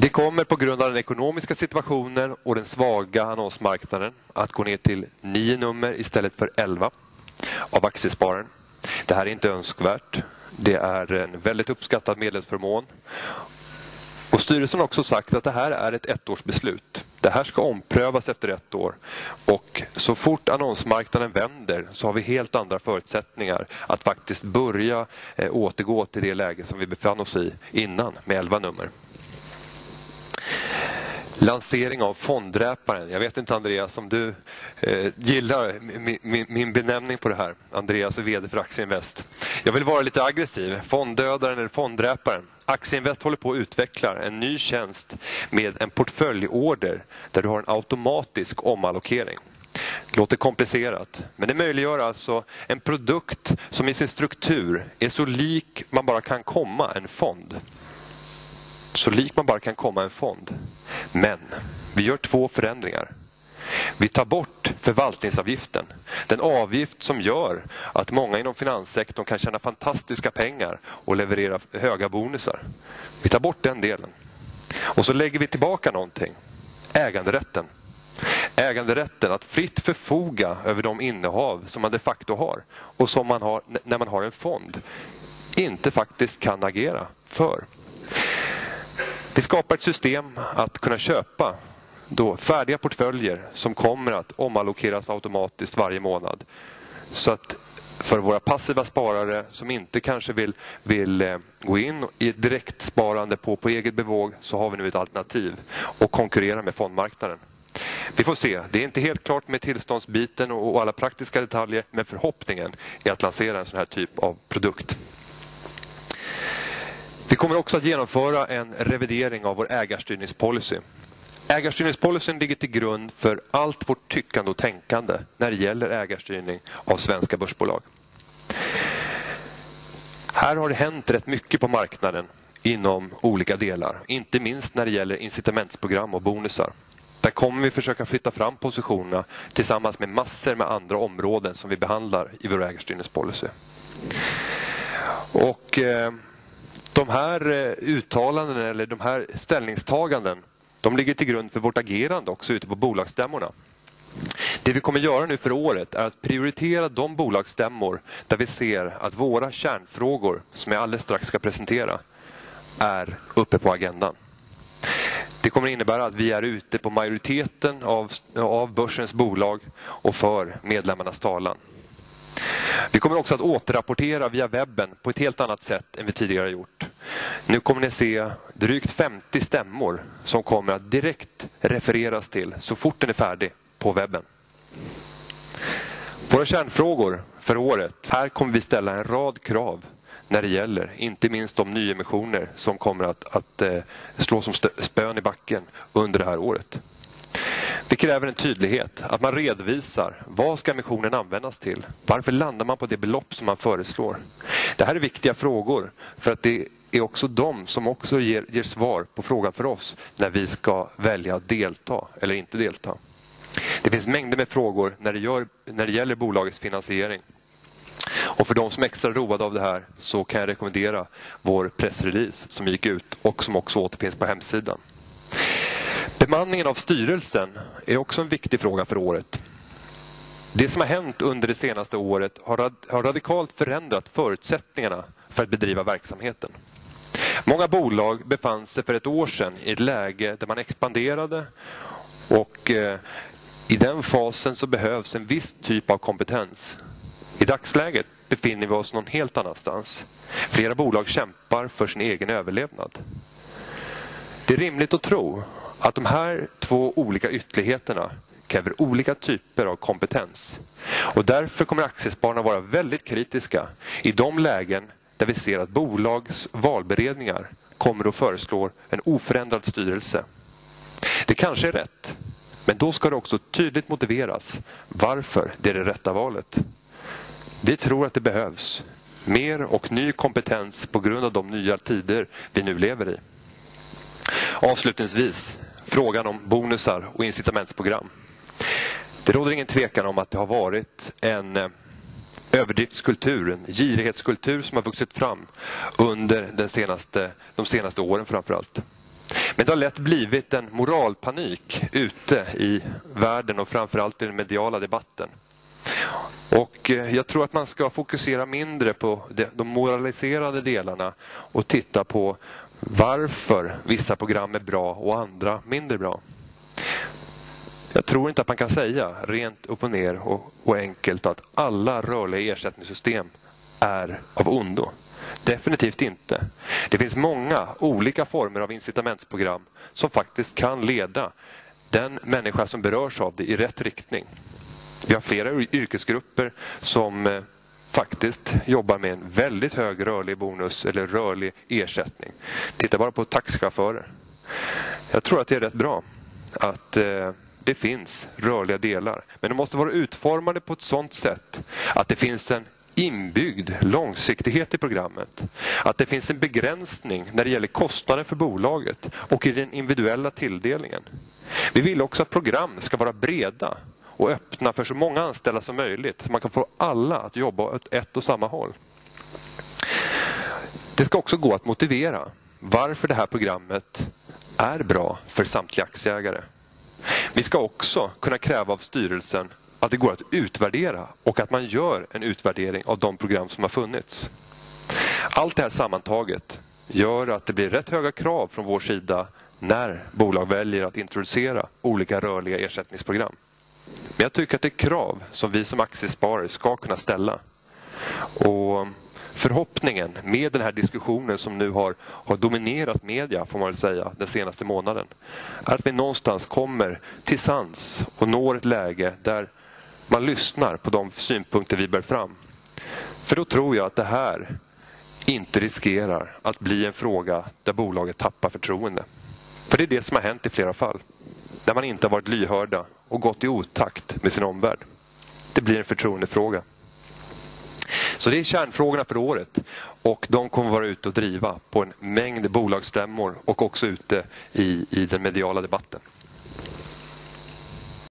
Det kommer på grund av den ekonomiska situationen och den svaga annonsmarknaden att gå ner till nio nummer istället för elva av aktiespararen. Det här är inte önskvärt. Det är en väldigt uppskattad medlemsförmån. Och styrelsen har också sagt att det här är ett ettårsbeslut. Det här ska omprövas efter ett år. Och så fort annonsmarknaden vänder så har vi helt andra förutsättningar att faktiskt börja eh, återgå till det läge som vi befann oss i innan med 11 nummer. Lansering av fonddräparen. Jag vet inte Andreas om du eh, gillar min, min, min, benämning på det här. Andreas är VD för Aktieinvest. Jag vill vara lite aggressiv. Fonddödaren eller fonddräparen. Aktieinvest håller på att utveckla en ny tjänst med en portföljorder där du har en automatisk omallokering. Det låter komplicerat, men det möjliggör alltså en produkt som i sin struktur är så lik man bara kan komma en fond så lik man bara kan komma en fond. Men vi gör två förändringar. Vi tar bort förvaltningsavgiften. Den avgift som gör att många inom finanssektorn kan tjäna fantastiska pengar och leverera höga bonusar. Vi tar bort den delen. Och så lägger vi tillbaka någonting. Äganderätten. Äganderätten att fritt förfoga över de innehav som man de facto har och som man har när man har en fond inte faktiskt kan agera för. Vi skapar ett system att kunna köpa då färdiga portföljer som kommer att omallokeras automatiskt varje månad. Så att för våra passiva sparare som inte kanske vill, vill eh, gå in i ett direktsparande på, på eget bevåg så har vi nu ett alternativ och konkurrera med fondmarknaden. Vi får se. Det är inte helt klart med tillståndsbiten och, och alla praktiska detaljer men förhoppningen är att lansera en sån här typ av produkt. Vi kommer också att genomföra en revidering av vår ägarstyrningspolicy. Ägarstyrningspolicyn ligger till grund för allt vårt tyckande och tänkande när det gäller ägarstyrning av svenska börsbolag. Här har det hänt rätt mycket på marknaden inom olika delar, inte minst när det gäller incitamentsprogram och bonusar. Där kommer vi försöka flytta fram positionerna tillsammans med massor med andra områden som vi behandlar i vår ägarstyrningspolicy. Och, eh, de här eh, uttalanden eller de här ställningstaganden de ligger till grund för vårt agerande också ute på bolagsstämmorna. Det vi kommer göra nu för året är att prioritera de bolagsstämmor där vi ser att våra kärnfrågor, som jag alldeles strax ska presentera, är uppe på agendan. Det kommer innebära att vi är ute på majoriteten av, av börsens bolag och för medlemmarnas talan. Vi kommer också att återrapportera via webben på ett helt annat sätt än vi tidigare gjort. Nu kommer ni se drygt 50 stämmor som kommer att direkt refereras till så fort den är färdig på webben. Våra kärnfrågor för året. Här kommer vi ställa en rad krav när det gäller inte minst de nyemissioner som kommer att, att eh, slå som spön i backen under det här året. Det kräver en tydlighet, att man redovisar vad ska missionen användas till? Varför landar man på det belopp som man föreslår? Det här är viktiga frågor för att det är också de som också ger, ger svar på frågan för oss när vi ska välja att delta eller inte delta. Det finns mängder med frågor när det, gör, när det gäller bolagets finansiering. Och för de som är extra roade av det här så kan jag rekommendera vår pressrelease som gick ut och som också återfinns på hemsidan. Bemanningen av styrelsen är också en viktig fråga för året. Det som har hänt under det senaste året har radikalt förändrat förutsättningarna för att bedriva verksamheten. Många bolag befann sig för ett år sedan i ett läge där man expanderade och eh, i den fasen så behövs en viss typ av kompetens. I dagsläget befinner vi oss någon helt annanstans. Flera bolag kämpar för sin egen överlevnad. Det är rimligt att tro att de här två olika ytterligheterna kräver olika typer av kompetens. Och därför kommer aktiespararna vara väldigt kritiska i de lägen där vi ser att bolags valberedningar kommer att föreslå en oförändrad styrelse. Det kanske är rätt, men då ska det också tydligt motiveras varför det är det rätta valet. Vi tror att det behövs mer och ny kompetens på grund av de nya tider vi nu lever i. Avslutningsvis, frågan om bonusar och incitamentsprogram. Det råder ingen tvekan om att det har varit en eh, överdriftskultur, en girighetskultur som har vuxit fram under den senaste, de senaste åren framför allt. Men det har lätt blivit en moralpanik ute i världen och framförallt i den mediala debatten. Och eh, jag tror att man ska fokusera mindre på de moraliserade delarna och titta på varför vissa program är bra och andra mindre bra. Jag tror inte att man kan säga rent upp och ner och, och enkelt att alla rörliga ersättningssystem är av ondo. Definitivt inte. Det finns många olika former av incitamentsprogram som faktiskt kan leda den människa som berörs av det i rätt riktning. Vi har flera yrkesgrupper som eh, faktiskt jobbar med en väldigt hög rörlig bonus eller rörlig ersättning. Titta bara på taxichaufförer. Jag tror att det är rätt bra att eh, det finns rörliga delar. Men de måste vara utformade på ett sådant sätt att det finns en inbyggd långsiktighet i programmet. Att det finns en begränsning när det gäller kostnaden för bolaget och i den individuella tilldelningen. Vi vill också att program ska vara breda och öppna för så många anställda som möjligt så man kan få alla att jobba åt ett och samma håll. Det ska också gå att motivera varför det här programmet är bra för samtliga aktieägare. Vi ska också kunna kräva av styrelsen att det går att utvärdera och att man gör en utvärdering av de program som har funnits. Allt det här sammantaget gör att det blir rätt höga krav från vår sida när bolag väljer att introducera olika rörliga ersättningsprogram. Men jag tycker att det är krav som vi som aktiesparare ska kunna ställa. Och förhoppningen med den här diskussionen som nu har, har dominerat media, får man väl säga, den senaste månaden, är att vi någonstans kommer till sans och når ett läge där man lyssnar på de synpunkter vi bär fram. För då tror jag att det här inte riskerar att bli en fråga där bolaget tappar förtroende. För det är det som har hänt i flera fall. Där man inte har varit lyhörda och gått i otakt med sin omvärld. Det blir en förtroendefråga. Så det är kärnfrågorna för året och de kommer vara ute och driva på en mängd bolagsstämmor och också ute i, i den mediala debatten.